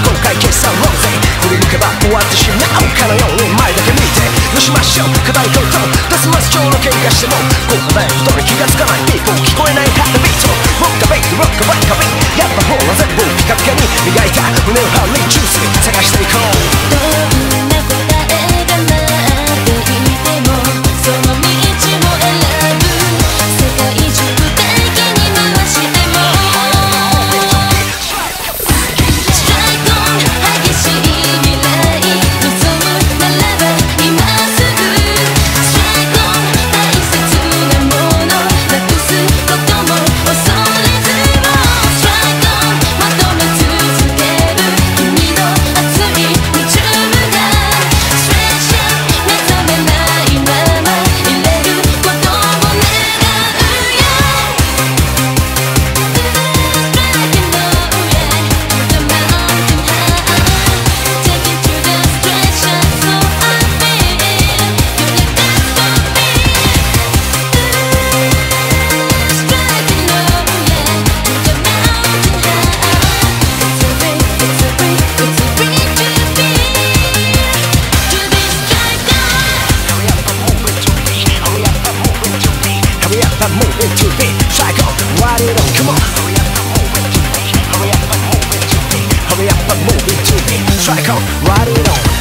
な今回決算ローゼ振り向けば終わってしまうかのように前だけ見てどうしましょう語ることます。今日の喧嘩しても後半だよ move it ride it on, come on. Hurry up and move it Hurry up and move it move it ride it on.